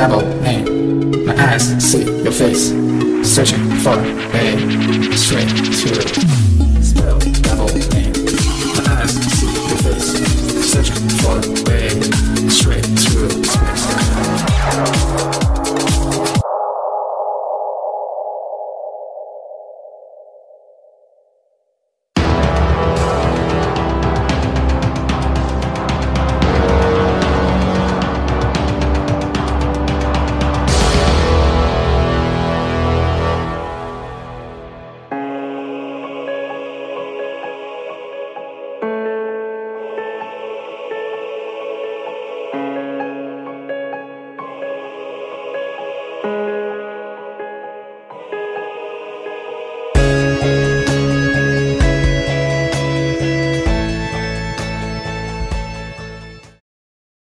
double name. My eyes see your face, searching for a straight to spell double name. My eyes see your face, searching for a